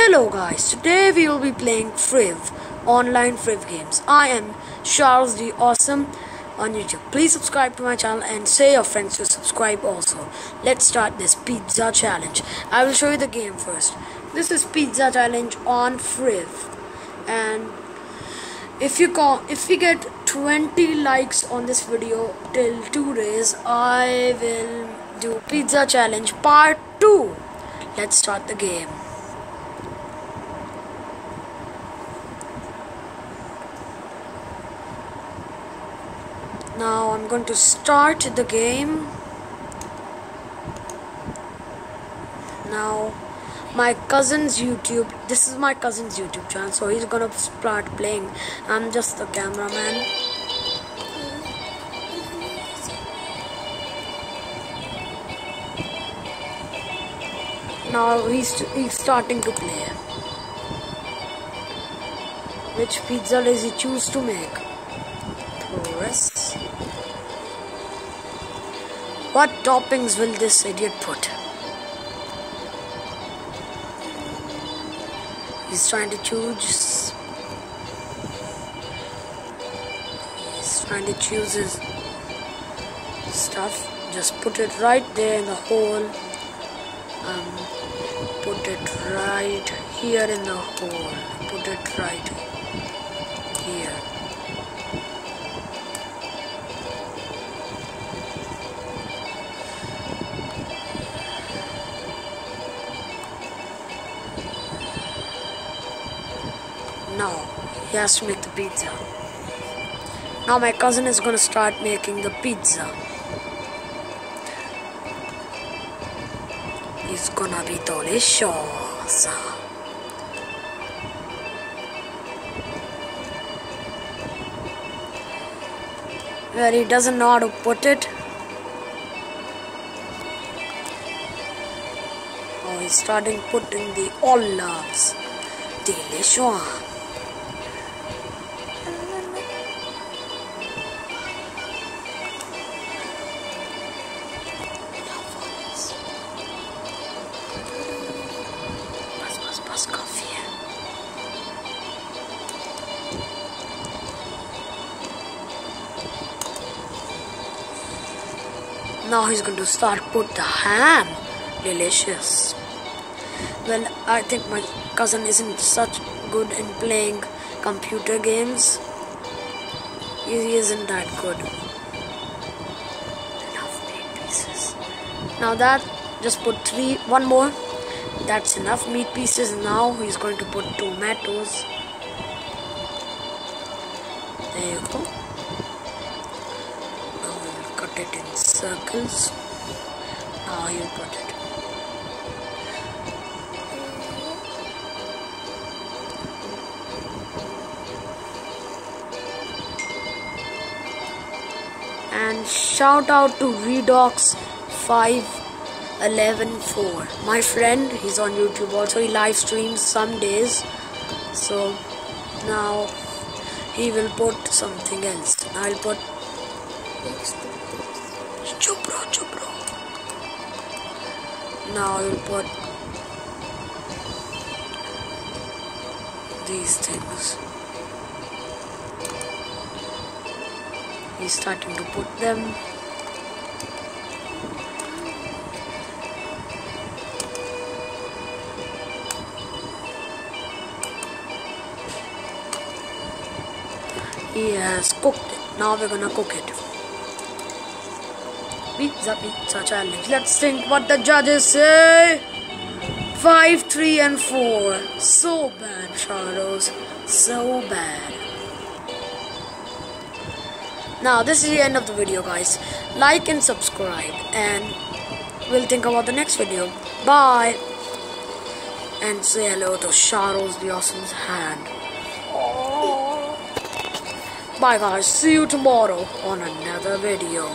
Hello guys, today we will be playing Friv, online Friv games. I am Shahroz the Awesome on YouTube. Please subscribe to my channel and say your friends to subscribe also. Let's start this pizza challenge. I will show you the game first. This is pizza challenge on Friv. And if you call, if we get 20 likes on this video till 2 days, I will do pizza challenge part 2. Let's start the game. Now I'm going to start the game. Now my cousin's YouTube this is my cousin's YouTube channel so he's gonna start playing. I'm just the cameraman. Now he's, he's starting to play. Which pizza does he choose to make what toppings will this idiot put? He's trying to choose. He's trying to choose his stuff. Just put it right there in the hole. Um, put it right here in the hole. Put it right here. Now he has to make the pizza. Now my cousin is gonna start making the pizza. It's gonna be delicious. Where he doesn't know how to put it. Oh, he's starting putting the olives. Delicious. Now he's going to start put the ham. Delicious. Well, I think my cousin isn't such good in playing computer games. He isn't that good. Enough meat pieces. Now that, just put three, one more. That's enough meat pieces. Now he's going to put tomatoes. There you go circles. Now you put it and shout out to Redox 5114 my friend he's on YouTube also. He live streams some days. So now he will put something else. I'll put Chupro, chupro. Now I'll put these things. He's starting to put them. He has cooked it. Now we're gonna cook it. Pizza Pizza Challenge. Let's think what the judges say. 5, 3 and 4. So bad, Shahroz. So bad. Now, this is the end of the video, guys. Like and subscribe. And we'll think about the next video. Bye. And say hello to Shahroz the Awesome's hand. Bye, guys. See you tomorrow on another video.